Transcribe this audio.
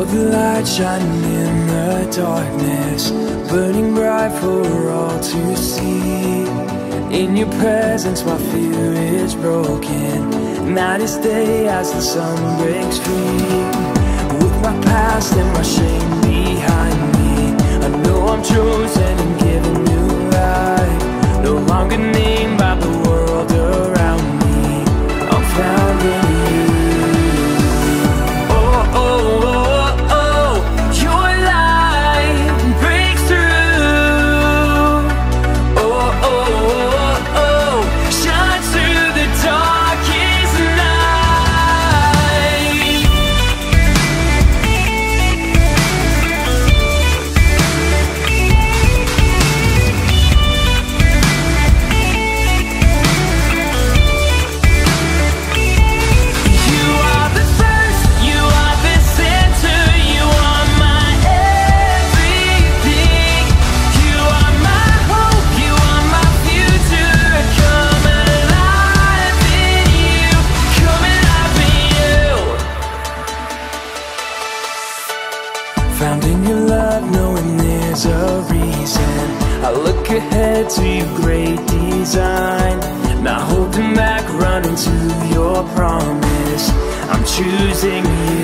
You're the light shining in the darkness, burning bright for all to see. In your presence, my fear is broken. Night is day as the sun breaks free. With my past and my shame behind me, I know I'm chosen Found in your love, knowing there's a reason. I look ahead to your great design. Not holding back, running to your promise. I'm choosing you.